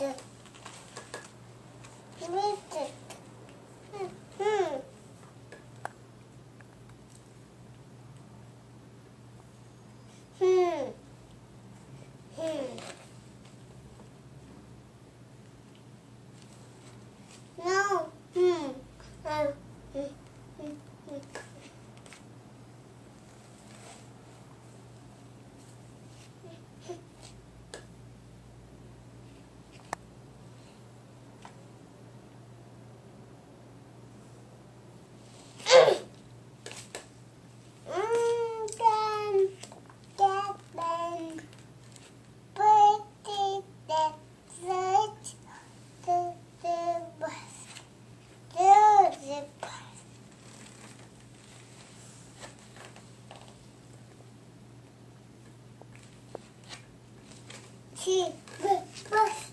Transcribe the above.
て。見て。去不不。